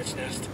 Hornet's nest.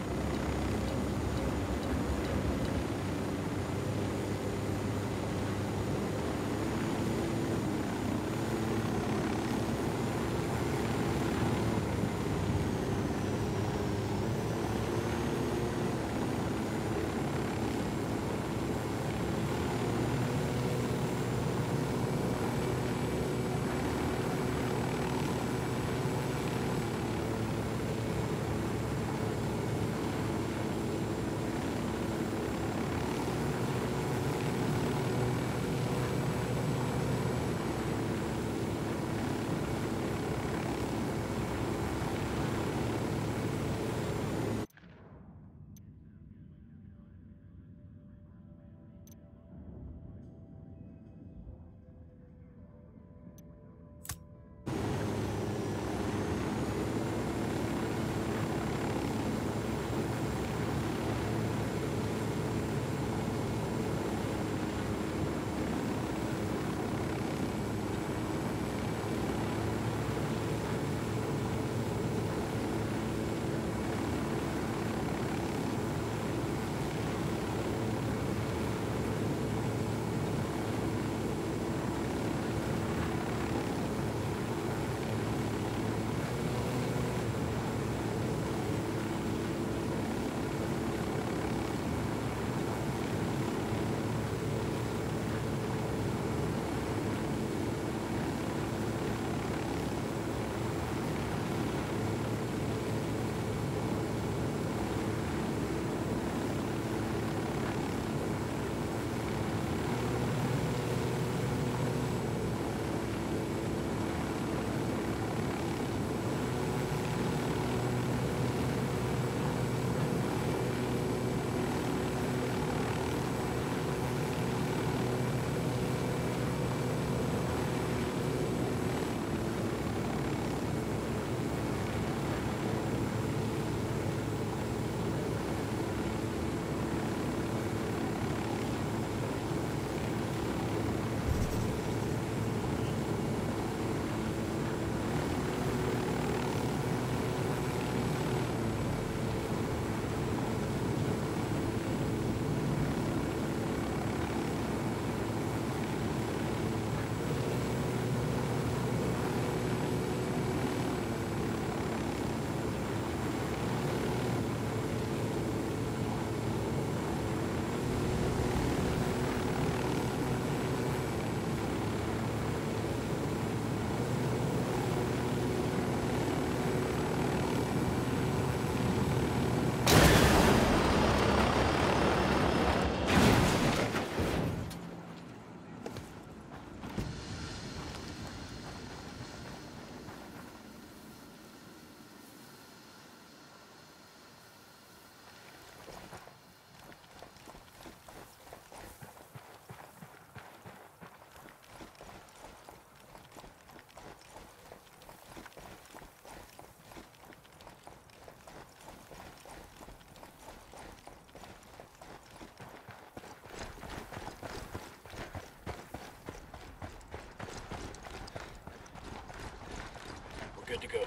Good to go.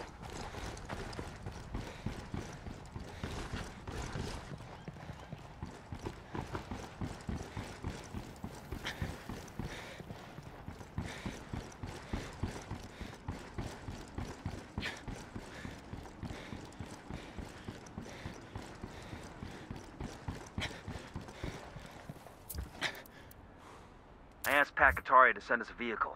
I asked Pac Katari to send us a vehicle.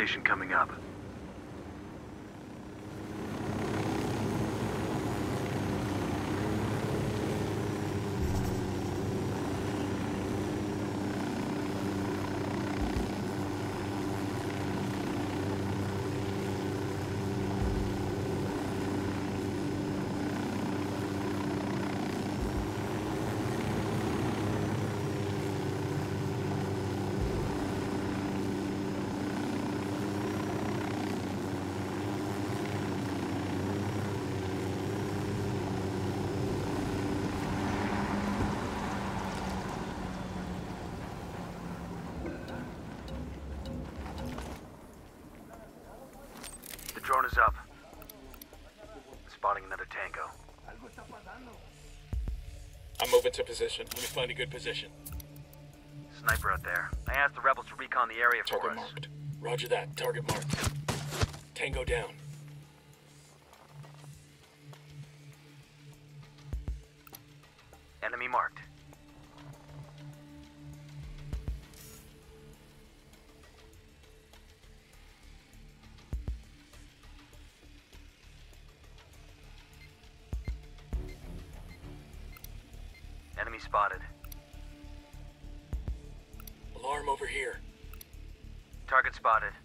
Station coming up. The drone is up. Spotting another tango. Position. Let me find a good position. Sniper out there. I asked the rebels to recon the area for Target us. marked. Roger that. Target marked. Tango down. Spotted.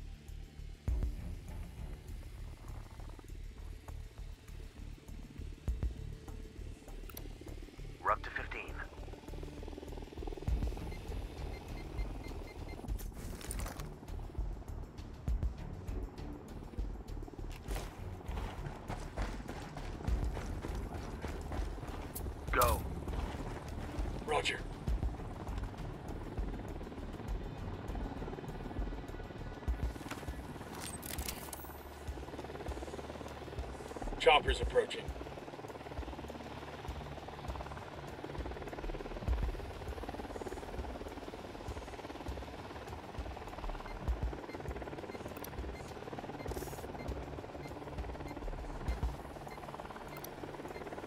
Chopper's approaching.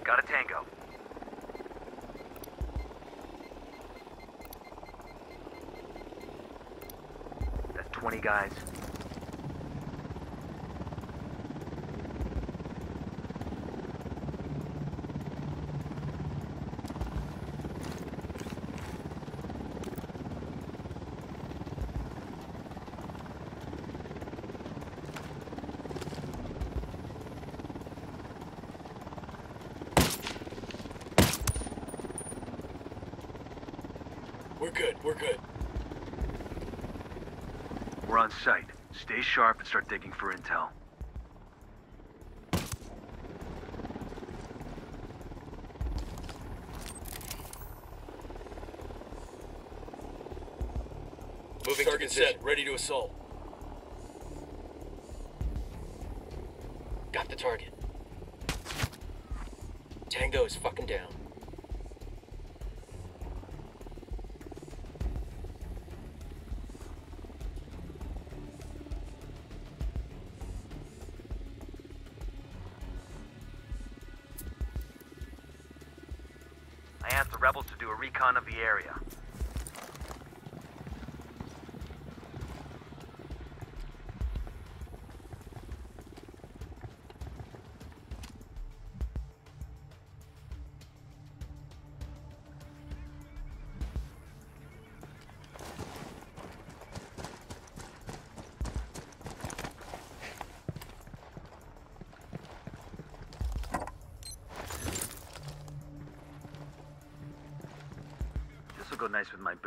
Got a tango. That's 20 guys. We're good. We're on site. Stay sharp and start digging for intel. Moving Target set. Ready to assault. Got the target. Tango is fucking down.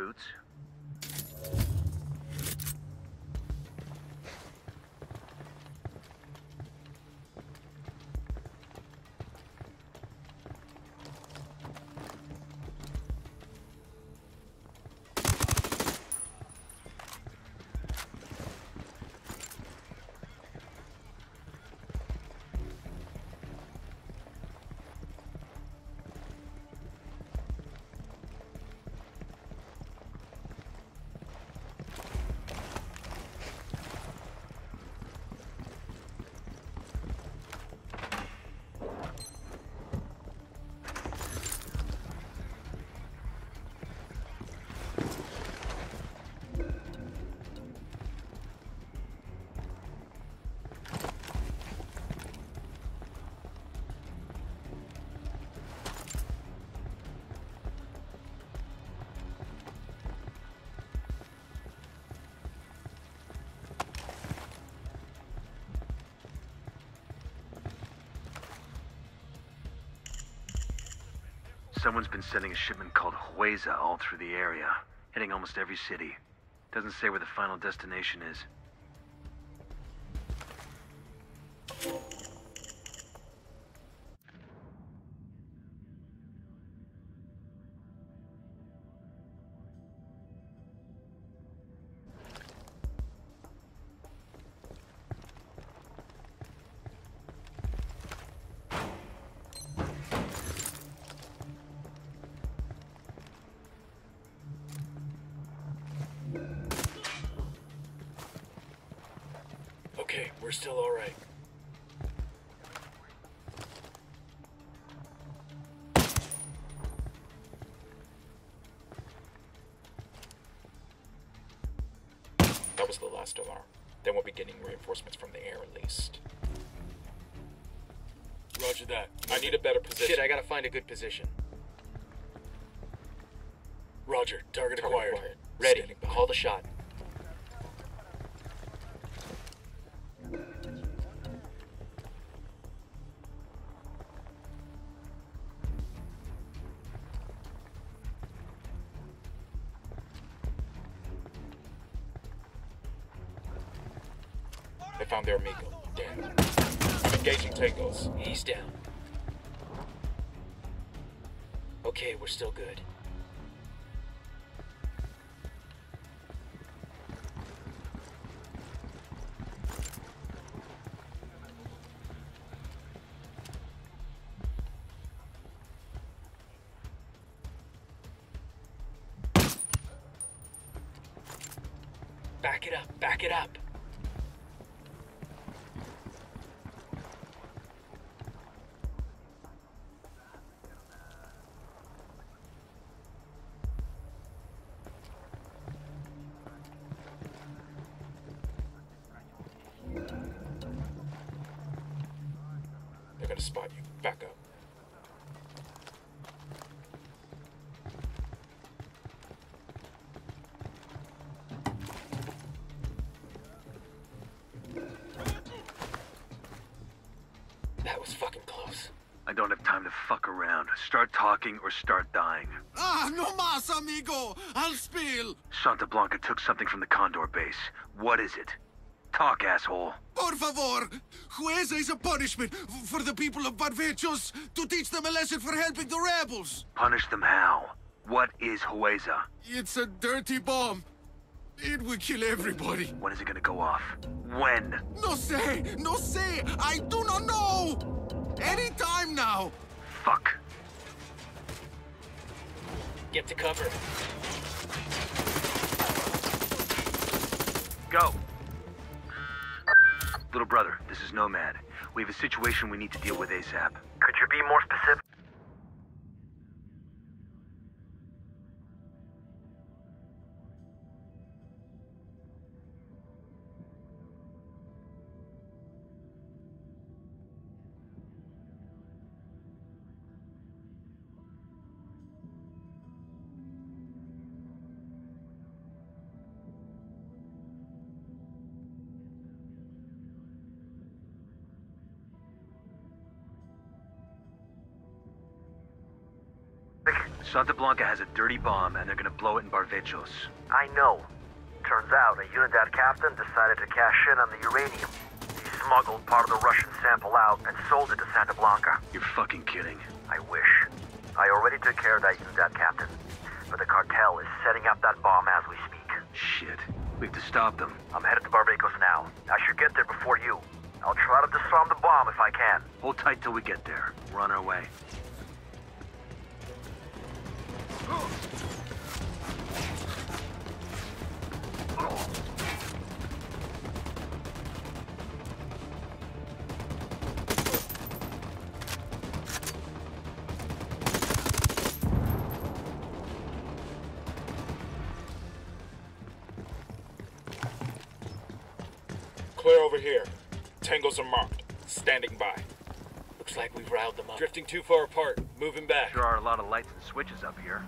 Boots. Someone's been sending a shipment called Hueza all through the area, hitting almost every city. Doesn't say where the final destination is. Okay, we're still alright. That was the last alarm. Then we'll be getting reinforcements from the air at least. Roger that. I need a better position. Shit, I gotta find a good position. Back it up, back it up. Start talking or start dying. Ah, no más, amigo! I'll spill! Santa Blanca took something from the Condor base. What is it? Talk, asshole. Por favor! Jueza is a punishment for the people of Barvechos to teach them a lesson for helping the rebels. Punish them how? What is Hueza? It's a dirty bomb. It will kill everybody. When is it gonna go off? When? No say! No say! I do not know! Any time now! Fuck. Get to cover. Go. Little brother, this is Nomad. We have a situation we need to deal with ASAP. Could you be more specific? Santa Blanca has a dirty bomb and they're gonna blow it in Barvechos. I know. Turns out a Unidad captain decided to cash in on the uranium. He smuggled part of the Russian sample out and sold it to Santa Blanca. You're fucking kidding. I wish. I already took care of that Unidad captain. But the cartel is setting up that bomb as we speak. Shit. We have to stop them. I'm headed to Barbacos now. I should get there before you. I'll try to disarm the bomb if I can. Hold tight till we get there. We're on our way. Clear over here. Tangos are marked. Standing by. Looks like we've riled them up. Drifting too far apart. Moving back. There are a lot of lights and switches up here.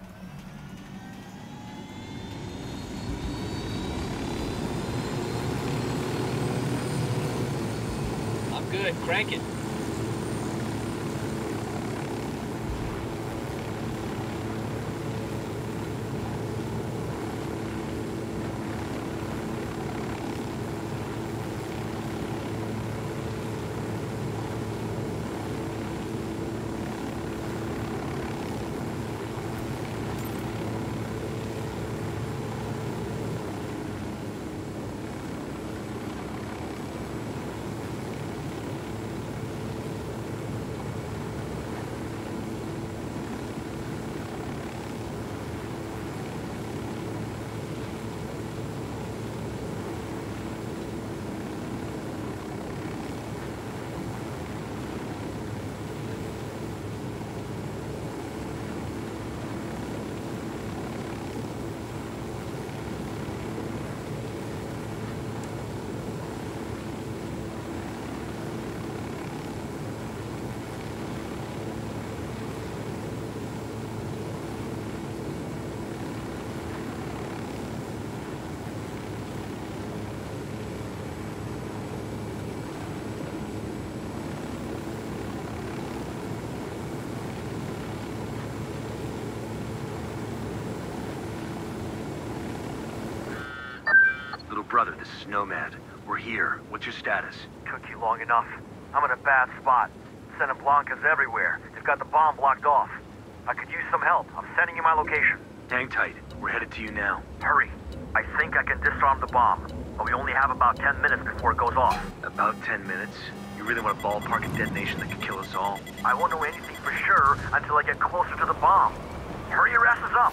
Good. Crank it. brother, this is Nomad. We're here. What's your status? Took you long enough. I'm in a bad spot. Sending Blancas everywhere. They've got the bomb blocked off. I could use some help. I'm sending you my location. Hang tight. We're headed to you now. Hurry. I think I can disarm the bomb, but we only have about 10 minutes before it goes off. About 10 minutes? You really want to ballpark a detonation that could kill us all? I won't know anything for sure until I get closer to the bomb. Hurry your asses up.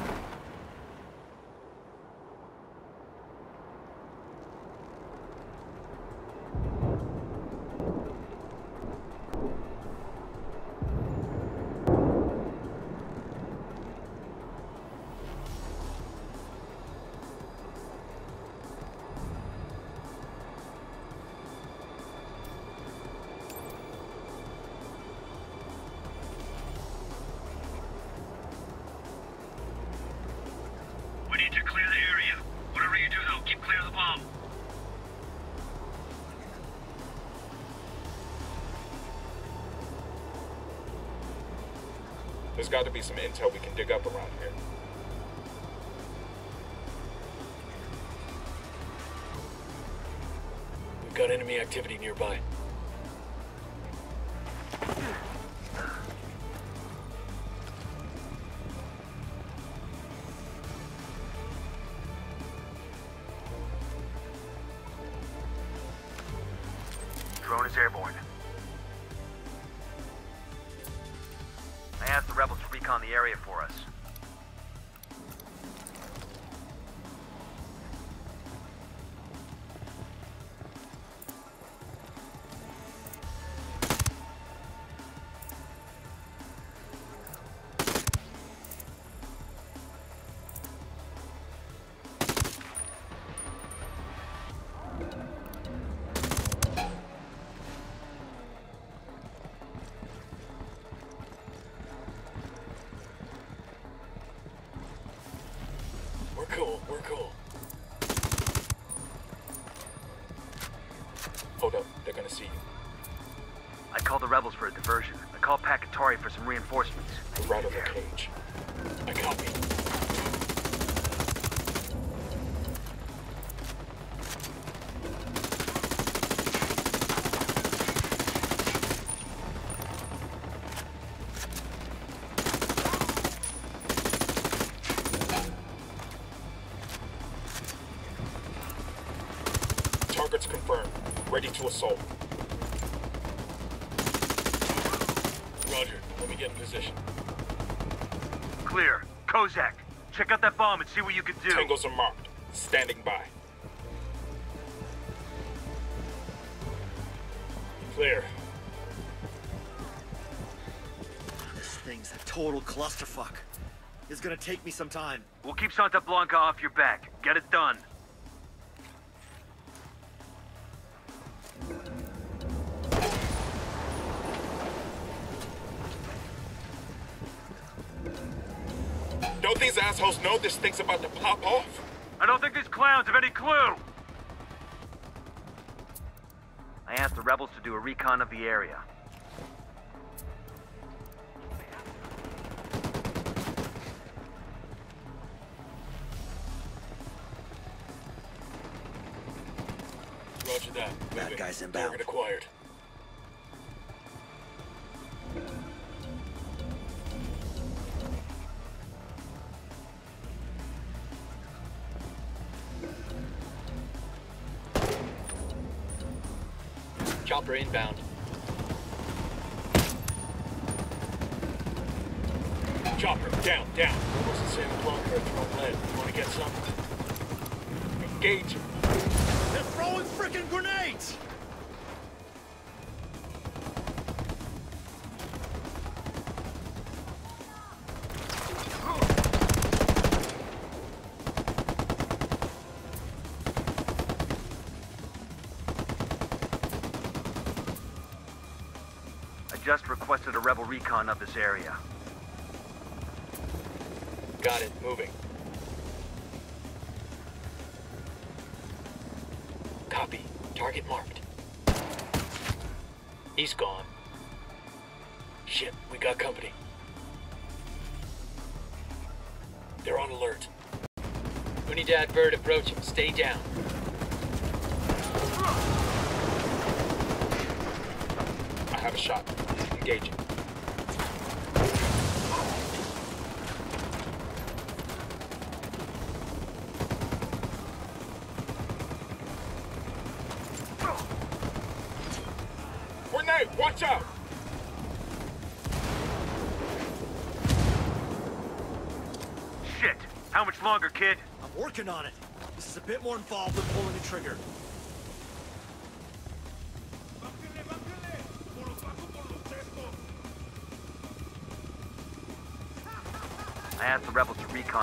Got to be some intel we can dig up around here. We've got enemy activity nearby. Pac Katari for some reinforcements. We're out of the cage. I copy. Targets confirmed. Ready to assault. Roger, let me get in position. Clear. Kozak, check out that bomb and see what you can do. Tangos are marked. Standing by. Clear. This thing's a total clusterfuck. It's gonna take me some time. We'll keep Santa Blanca off your back. Get it done. Assholes know this thing's about to pop off? I don't think these clowns have any clue. I asked the rebels to do a recon of the area. Chopper inbound. Chopper, down, down. Almost the same Blanca thrown lead. You wanna get some? Engage. They're throwing freaking grenades! just requested a rebel recon of this area. Got it, moving. Copy. Target marked. He's gone. Shit, we got company. They're on alert. Unidad bird approaching. Stay down. I have a shot. Engaging. Grenade! Watch out! Shit! How much longer, kid? I'm working on it. This is a bit more involved than pulling a trigger.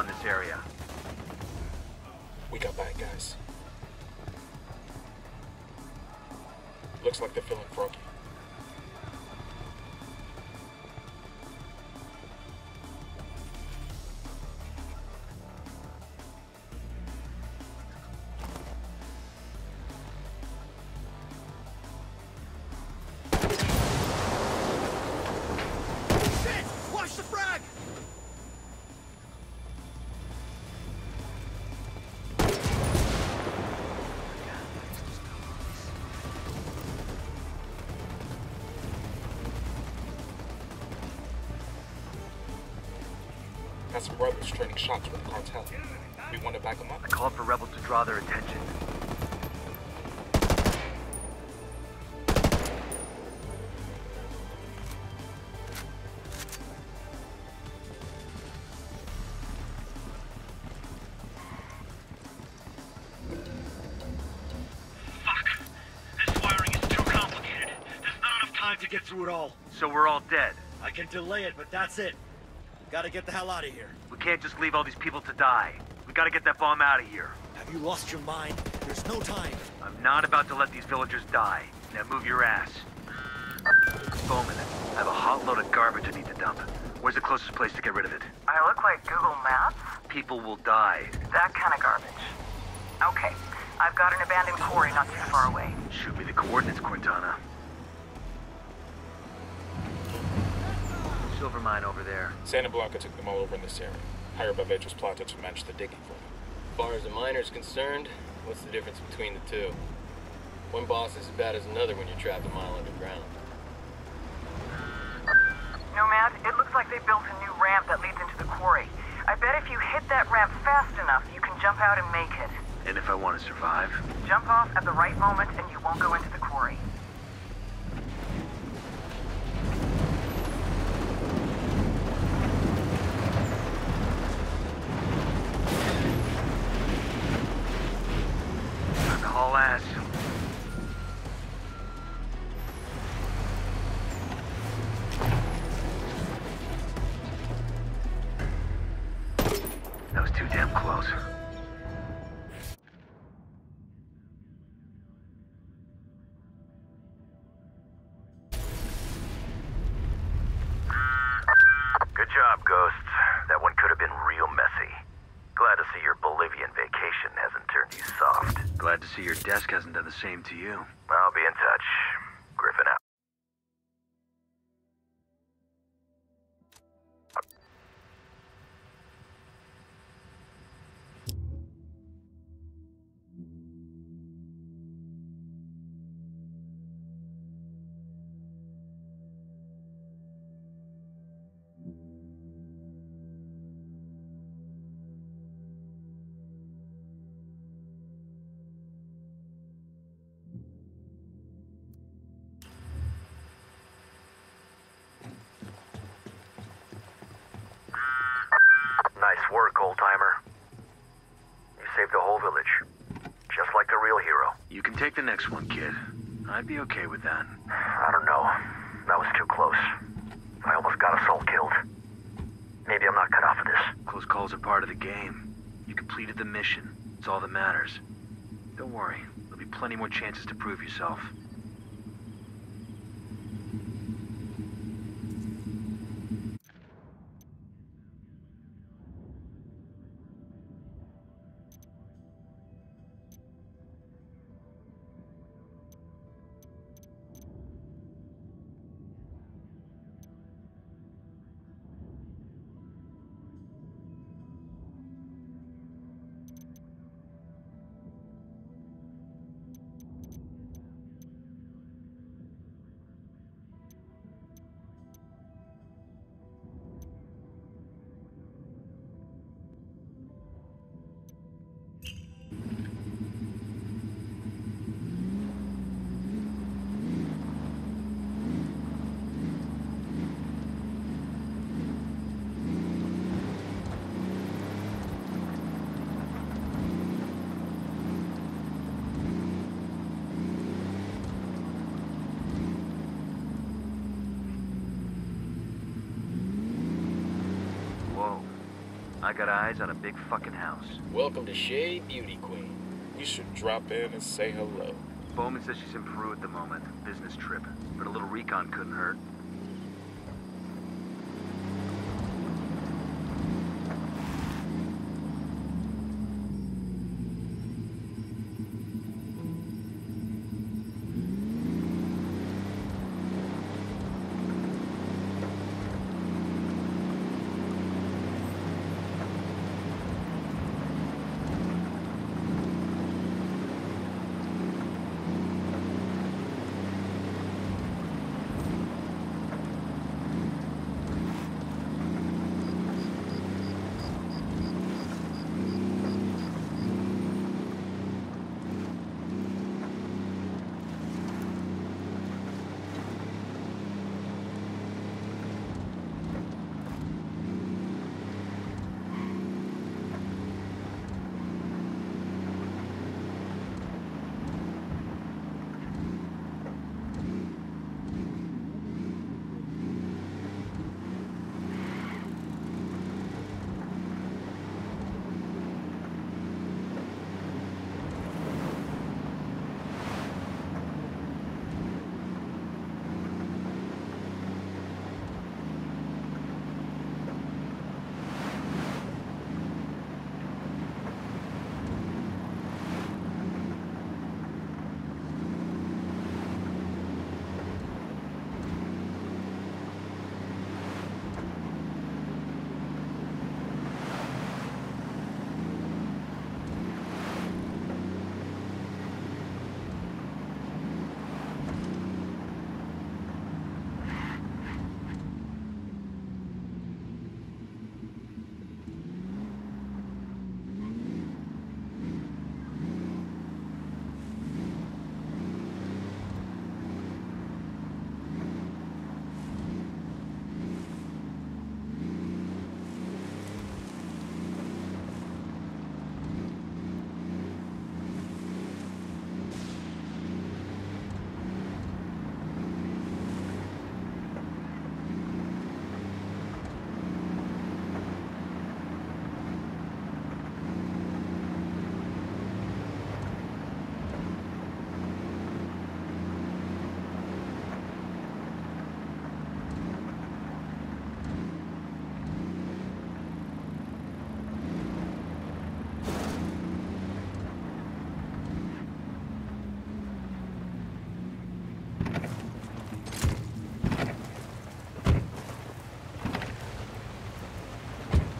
This area. We got bad guys. Looks like they're feeling froggy. Got some rebels trading shots with the cartel. We want to back them up. I called for rebels to draw their attention. Fuck! This wiring is too complicated. There's not enough time Time to get through it all. So we're all dead. I can delay it, but that's it. Gotta get the hell out of here. We can't just leave all these people to die. We gotta get that bomb out of here. Have you lost your mind? There's no time. I'm not about to let these villagers die. Now move your ass. Bowman, I have a hot load of garbage I need to dump. Where's the closest place to get rid of it? I look like Google Maps? People will die. That kind of garbage. Okay, I've got an abandoned quarry not too far away. Shoot me the coordinates, Cortana. Silver mine over there. Santa Blanca took them all over in this area. Higher Bavechos plotted to manage the digging for them. As far as the miner's concerned, what's the difference between the two? One boss is as bad as another when you're trapped a mile underground. Nomad, it looks like they built a new ramp that leads into the quarry. I bet if you hit that ramp fast enough, you can jump out and make it. And if I want to survive? Jump off at the right moment and you won't go into the job, Ghosts. That one could have been real messy. Glad to see your Bolivian vacation hasn't turned you soft. Glad to see your desk hasn't done the same to you. Next one, kid. I'd be okay with that. I don't know. That was too close. I almost got us all killed. Maybe I'm not cut off for this. Close calls are part of the game. You completed the mission. It's all that matters. Don't worry. There'll be plenty more chances to prove yourself. I got eyes on a big fucking house. Welcome to Shea Beauty Queen. You should drop in and say hello. Bowman says she's in Peru at the moment. Business trip. But a little recon couldn't hurt.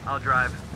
I'll drive.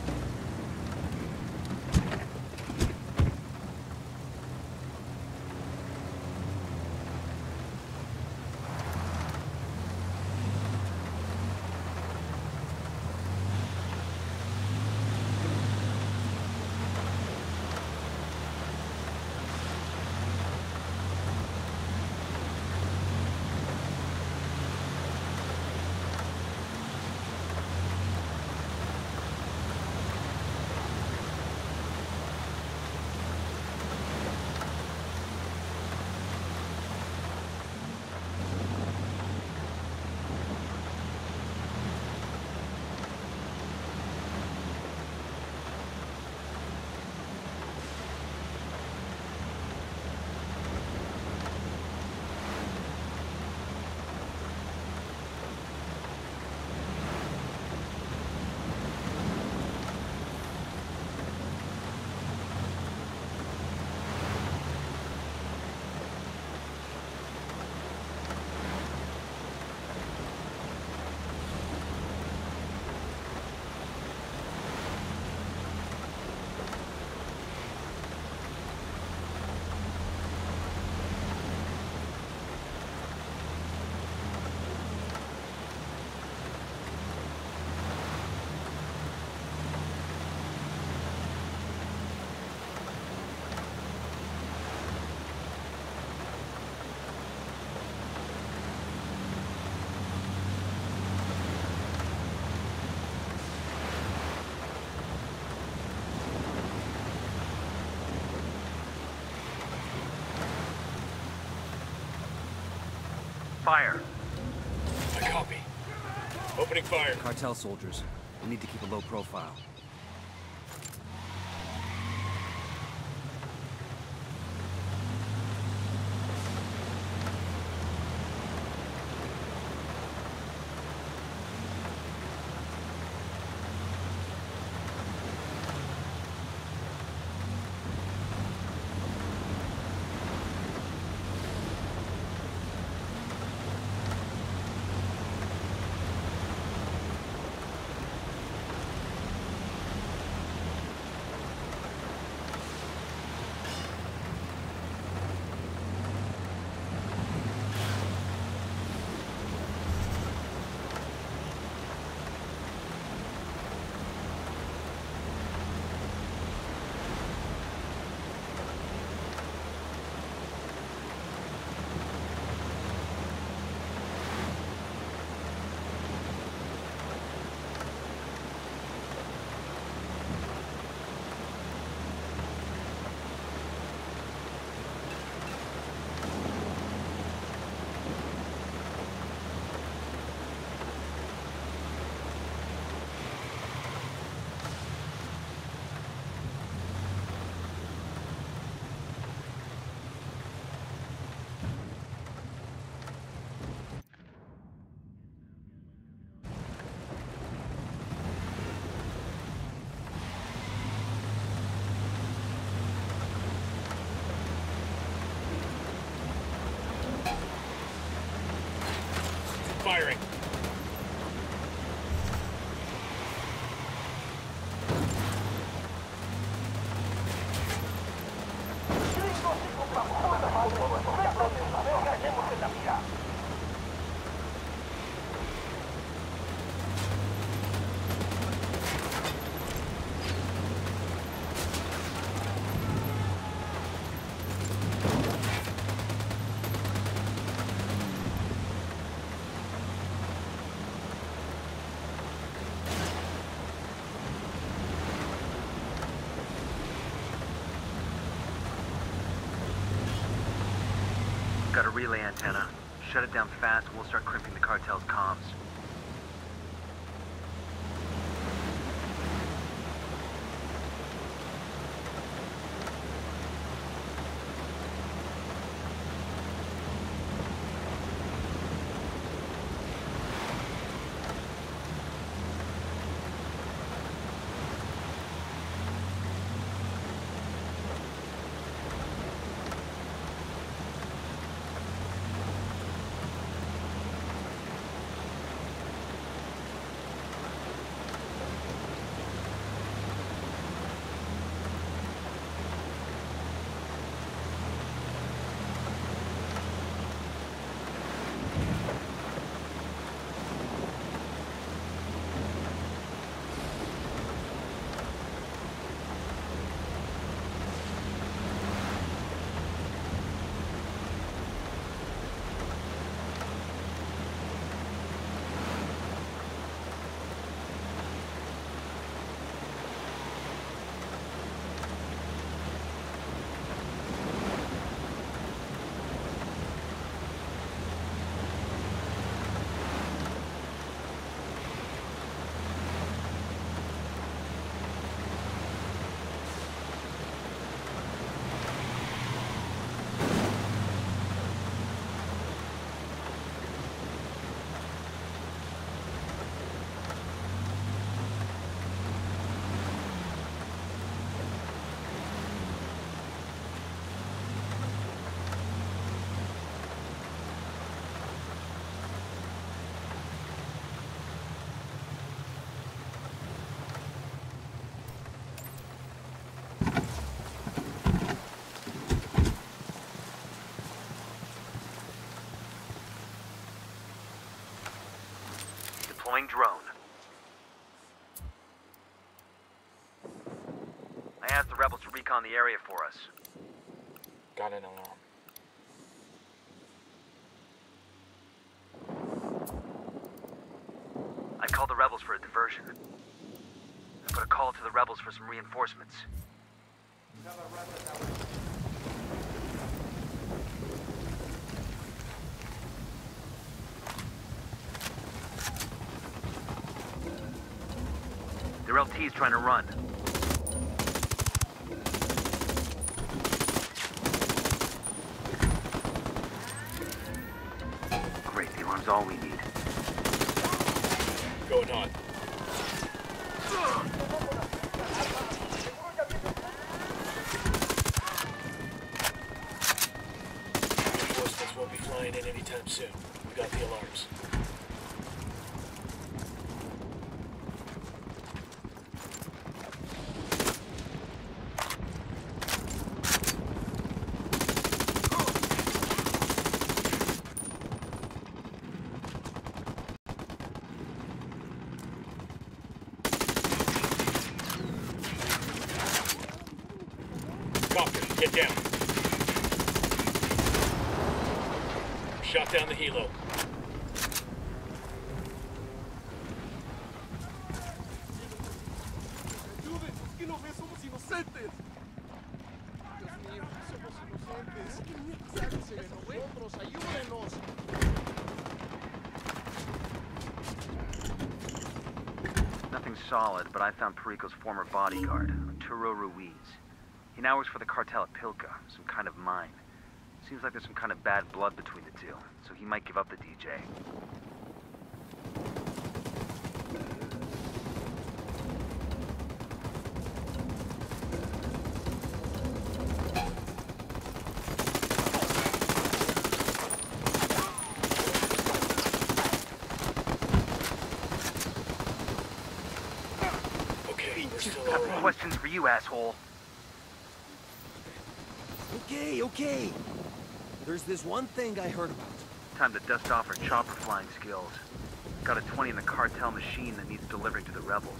Fire. I copy. Opening fire. Cartel soldiers. We need to keep a low profile. Relay antenna. Shut it down fast we'll start crimping Deploying drone. I asked the rebels to recon the area for us. Got an alarm. I called the rebels for a diversion. I put a call to the rebels for some reinforcements. Their LT's trying to run. Great, the alarm's all we need. Going on. Reinforcements won't be flying in anytime soon. We got the alarms. Copter, get down. Shot down the helo. ¡Ayúdenos! ¡Que no ve! ¡Somos inocentes! Dios mío, somos inocentes. ¿Qué mierda sáquense de nosotros? ¡Ayúdenos! Nothing solid, but I found Perico's former bodyguard, Arturo Ruiz. He now works for the cartel at Pilca, some kind of mine. Seems like there's some kind of bad blood between the two, so he might give up the DJ. questions for you, asshole. Okay, okay. There's this one thing I heard about. Time to dust off our chopper flying skills. Got a 20 in the cartel machine that needs delivering to the rebels.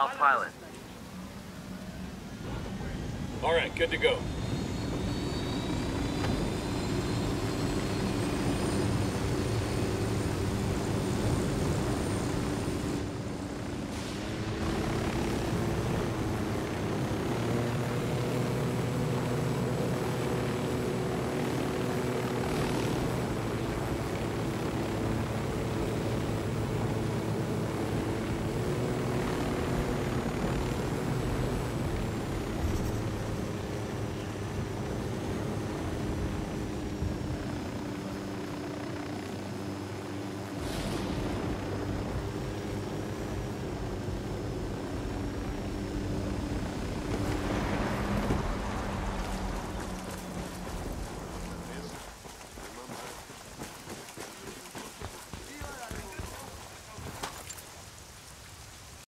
I'll pilot. All right, good to go.